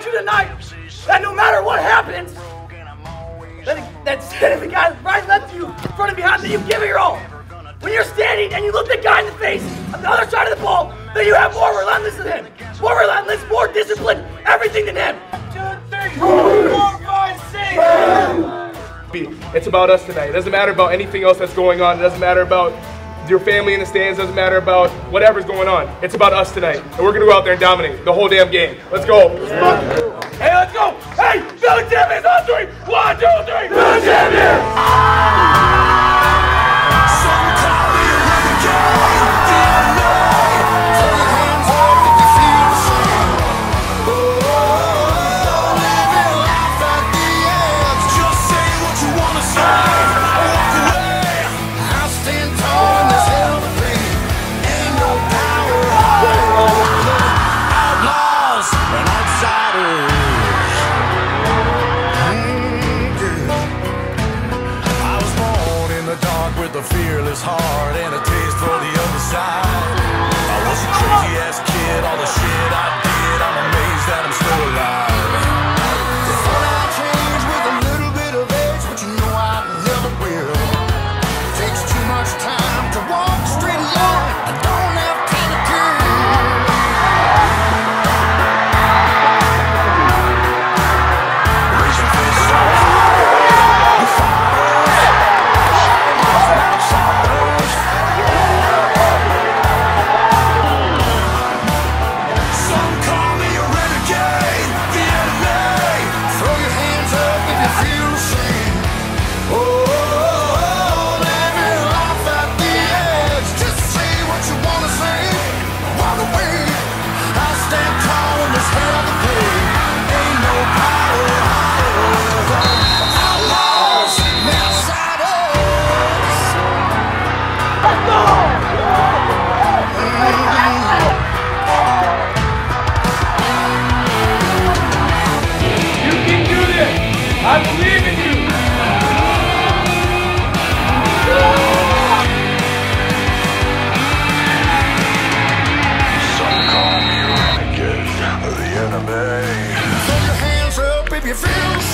tonight that no matter what happens, that, that standing the guy right left you, front and behind, that you give it your all. When you're standing and you look the guy in the face on the other side of the ball, that you have more relentless than him. More relentless, more disciplined, everything than him. It's about us tonight. It doesn't matter about anything else that's going on. It doesn't matter about your family in the stands. Doesn't matter about whatever's going on. It's about us tonight. And we're going to go out there and dominate the whole damn game. Let's go. Hey, let's go! Hey, Billy Champions on three! Fearless heart. Yeah. you feel